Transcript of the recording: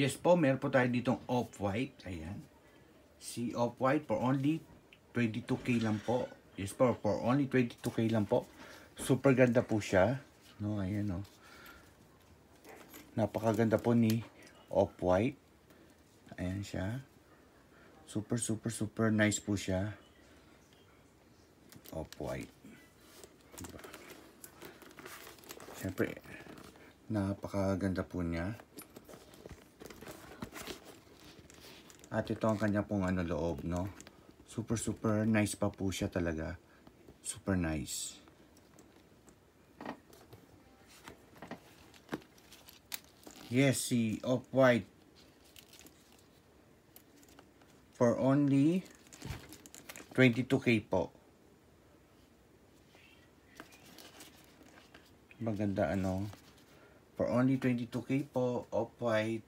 Yes po, meron po tayo ditong off-white. Ayan. Si off-white for only 22k lang po. Yes po, for only 22k lang po. Super ganda po siya. No, ayan oh. Napakaganda po ni off-white. Ayan siya. Super, super, super nice po siya. Off-white. Diba? Siyempre, napakaganda po niya. At ito ang kanya pong ano loob, no? Super, super nice pa po siya talaga. Super nice. Yes, si Off-White. For only 22k po. Maganda ano. For only 22k po, Off-White.